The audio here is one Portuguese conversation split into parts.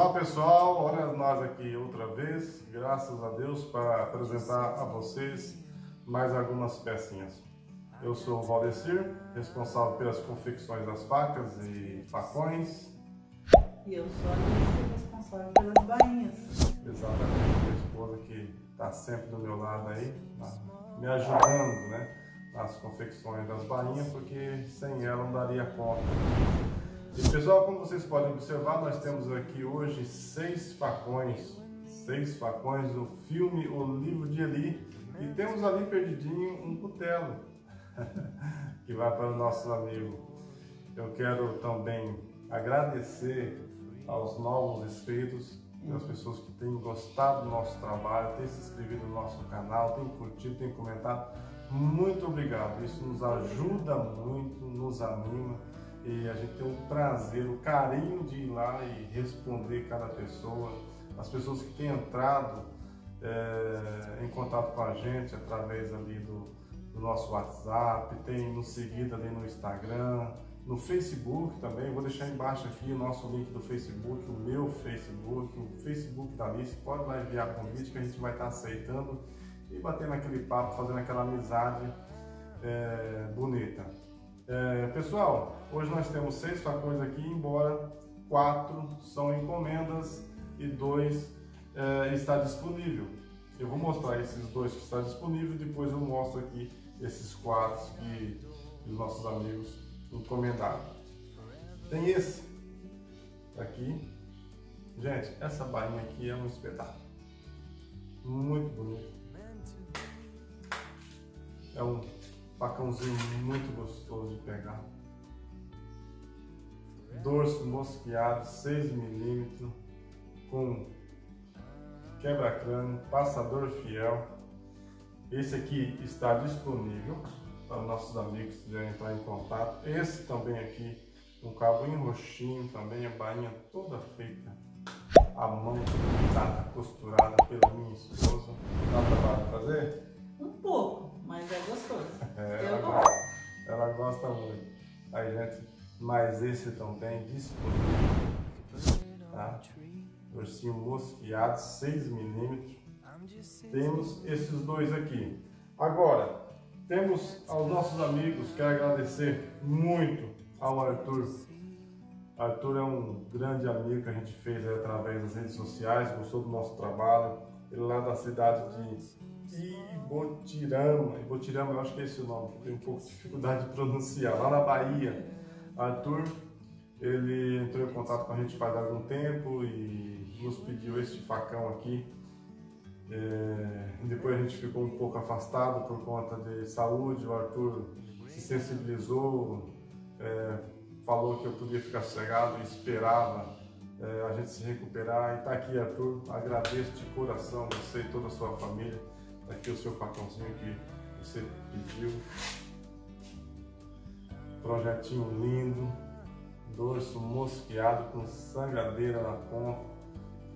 Olá pessoal, olha nós aqui outra vez, graças a Deus, para apresentar a vocês mais algumas pecinhas. Eu sou o Valdecir, responsável pelas confecções das facas e facões. E eu sou a Alice, responsável pelas bainhas. Exatamente, minha esposa que está sempre do meu lado aí, me ajudando né, nas confecções das bainhas, porque sem ela não daria conta. E pessoal, como vocês podem observar, nós temos aqui hoje seis facões, seis facões do filme O Livro de Eli, e temos ali perdidinho um cutelo, que vai para o nosso amigo. Eu quero também agradecer aos novos inscritos, as pessoas que têm gostado do nosso trabalho, têm se inscrito no nosso canal, têm curtido, têm comentado. Muito obrigado, isso nos ajuda muito, nos anima e a gente tem o prazer, o carinho de ir lá e responder cada pessoa, as pessoas que têm entrado é, em contato com a gente através ali do, do nosso WhatsApp, tem nos seguido ali no Instagram, no Facebook também, vou deixar embaixo aqui o nosso link do Facebook, o meu Facebook, o Facebook da Alice, pode lá enviar convite que a gente vai estar aceitando e batendo aquele papo, fazendo aquela amizade é, bonita. É, pessoal, hoje nós temos seis facões aqui, embora quatro são encomendas e dois é, está disponível. Eu vou mostrar esses dois que está disponível, depois eu mostro aqui esses quatro que os nossos amigos encomendaram. Tem esse aqui. Gente, essa bainha aqui é um espetáculo. Muito bonito. Facãozinho muito gostoso de pegar. Dorso mosqueado 6 milímetros com quebra-crânio, passador fiel. Esse aqui está disponível para nossos amigos que quiserem entrar em contato. Esse também aqui, um cabo em roxinho também, a bainha toda feita a mão costurada pela minha esposa. Dá trabalho fazer? Um pouco, mas é gostoso. É, ela, gosta, gosta muito. Aí, mas esse também disponível. Tá? Ursinho mosqueado, 6mm. Temos esses dois aqui. Agora, temos aos nossos amigos, quero agradecer muito ao Arthur. Arthur é um grande amigo que a gente fez através das redes sociais, gostou do nosso trabalho. Ele é lá da cidade de Ibotirama, Ibotirama, eu acho que é esse o nome, tenho um pouco de dificuldade de pronunciar, lá na Bahia. Arthur, ele entrou em contato com a gente faz algum tempo e nos pediu este facão aqui. É, depois a gente ficou um pouco afastado por conta de saúde, o Arthur se sensibilizou, é, falou que eu podia ficar sossegado e esperava é, a gente se recuperar. E está aqui, Arthur, agradeço de coração você e toda a sua família Aqui o seu facãozinho que você pediu. Projetinho lindo. Dorso mosqueado com sangadeira na ponta.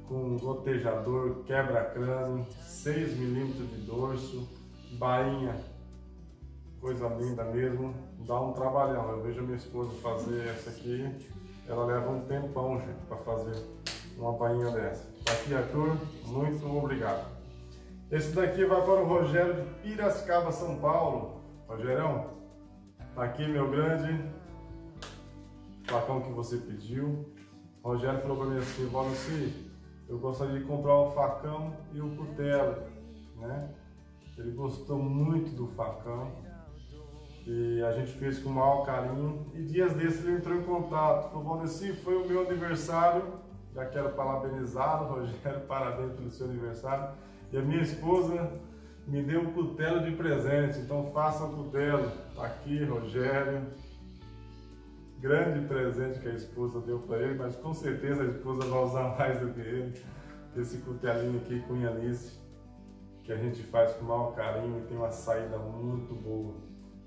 Com gotejador, quebra-crânio, 6 milímetros de dorso, bainha, coisa linda mesmo, dá um trabalhão. Eu vejo minha esposa fazer essa aqui, ela leva um tempão, gente, para fazer uma bainha dessa. Tá aqui, Arthur, muito obrigado. Esse daqui vai para o Rogério de Piracicaba, São Paulo. Rogerão, tá aqui meu grande facão que você pediu. O Rogério falou para mim assim, Valci, eu gostaria de comprar o facão e o cutelo, né? Ele gostou muito do facão e a gente fez com o maior carinho. E dias desses ele entrou em contato, falou, Valdeci, foi o meu aniversário, já quero parabenizá-lo, Rogério, parabéns pelo seu aniversário. E a minha esposa me deu um cutelo de presente, então faça um cutelo. Tá aqui, Rogério. Grande presente que a esposa deu para ele, mas com certeza a esposa vai usar mais do que ele. Esse cutelinho aqui com Alice, que a gente faz com o maior carinho e tem uma saída muito boa.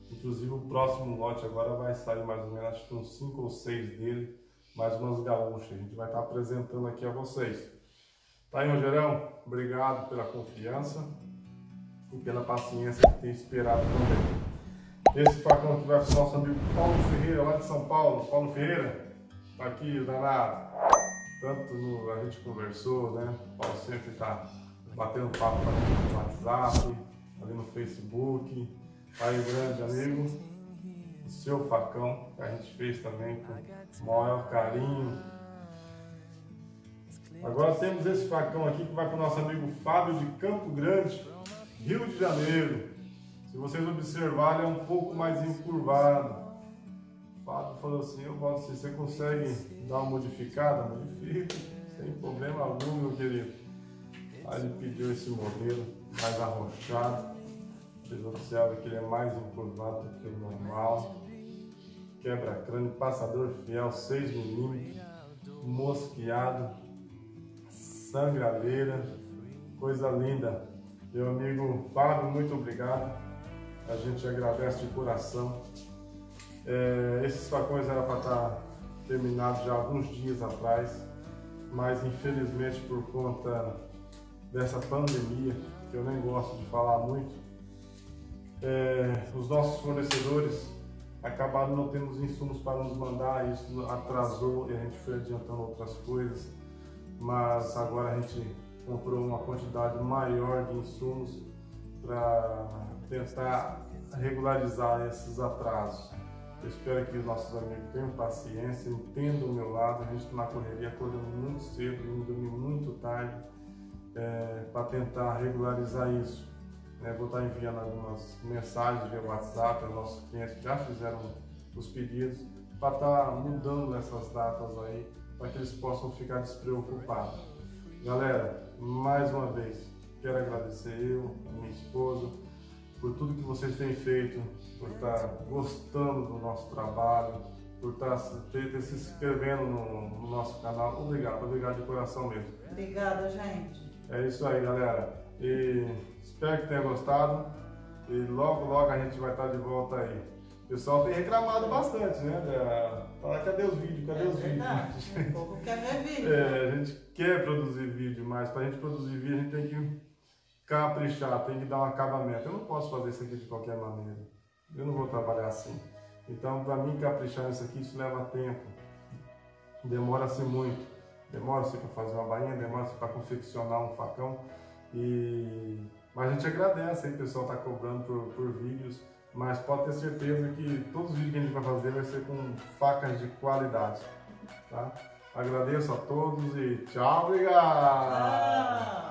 Inclusive o próximo lote agora vai sair mais ou menos, acho que uns 5 ou 6 dele, mais umas gaúchas. A gente vai estar apresentando aqui a vocês. Tá aí, Rogerão? Obrigado pela confiança e pela paciência que tem esperado também. Esse facão aqui vai para o nosso amigo Paulo Ferreira, lá de São Paulo. Paulo Ferreira, tá aqui, danado. tanto no, a gente conversou, né? O Paulo sempre está batendo papo no WhatsApp, ali no Facebook. Aí, grande amigo, o seu facão, que a gente fez também com o maior carinho. Agora temos esse facão aqui que vai para o nosso amigo Fábio de Campo Grande, Rio de Janeiro. Se vocês observarem, é um pouco mais encurvado. O Fábio falou assim, eu falo se você consegue dar uma modificada? Modifica, sem problema algum, meu querido. Aí ele pediu esse modelo mais arrochado. Vocês observam que ele é mais encurvado do que o normal. Quebra-crânio, passador fiel, 6mm, mosqueado, sangraleira, coisa linda. Meu amigo Fábio, muito obrigado. A gente agradece de coração. É, esses facões eram para estar terminados já alguns dias atrás, mas infelizmente por conta dessa pandemia, que eu nem gosto de falar muito, é, os nossos fornecedores acabaram não tendo os insumos para nos mandar, isso atrasou e a gente foi adiantando outras coisas, mas agora a gente comprou uma quantidade maior de insumos para tentar regularizar esses atrasos. Eu espero que os nossos amigos tenham paciência, entendam o meu lado. A gente está na correria, acordando muito cedo, indo muito tarde, é, para tentar regularizar isso. É, vou estar enviando algumas mensagens via WhatsApp aos nossos clientes que já fizeram os pedidos, para estar tá mudando essas datas aí, para que eles possam ficar despreocupados. Galera, mais uma vez, quero agradecer eu, minha esposa, por tudo que vocês têm feito, por estar gostando do nosso trabalho, por estar ter, se inscrevendo no, no, nosso canal. Obrigado, obrigado de coração mesmo. Obrigada, gente. É isso aí, galera. E espero que tenha gostado. E logo, logo a gente vai estar de volta aí. O pessoal tem reclamado bastante, né? Falar, cadê os vídeos? Cadê é os verdade. vídeos? O povo quer ver vídeo. É, a gente quer produzir vídeo, mas para a gente produzir vídeo a gente tem que caprichar, tem que dar um acabamento. Eu não posso fazer isso aqui de qualquer maneira. Eu não vou trabalhar assim. Então, para mim caprichar nisso aqui, isso leva tempo. Demora-se muito. Demora-se para fazer uma bainha, demora-se para confeccionar um facão. E... Mas a gente agradece aí, o pessoal está cobrando por, por vídeos. Mas pode ter certeza que todos os vídeos que a gente vai fazer vai ser com facas de qualidade. Tá? Agradeço a todos e tchau, obrigado! Ah.